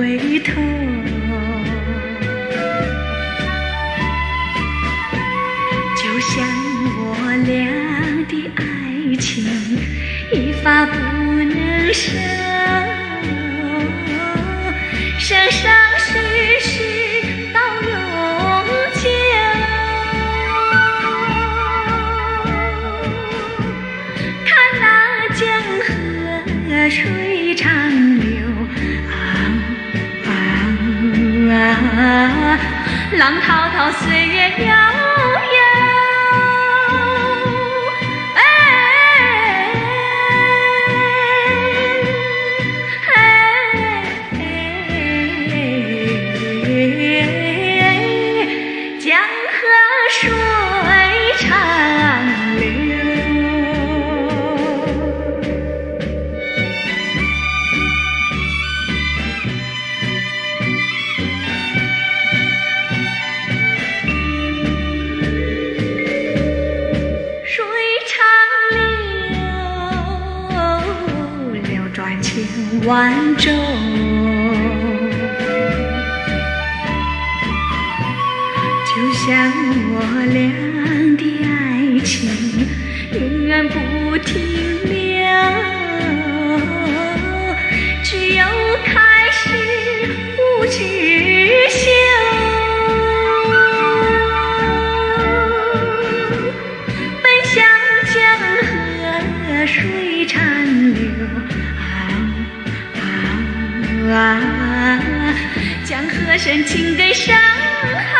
回头。就像我俩的爱情，一发不能收，生生世世到永久。看那江河水浪滔滔，岁月悠万种。就像我俩的爱情，永远不停留。只有啊，将和声请给上海。